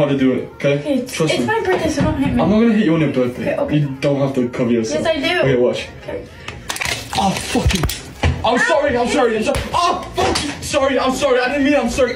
how to do it. Okay. Okay, it's, Trust it's me. my birthday, so don't hit me. I'm not gonna hit you on your birthday. Okay, okay. You don't have to cover yourself. Yes, I do. Okay, watch. Okay. Oh fucking. I'm ah, sorry. I'm sorry. I'm sorry. Oh ah, fucking. Sorry. I'm sorry. I didn't mean. I'm sorry.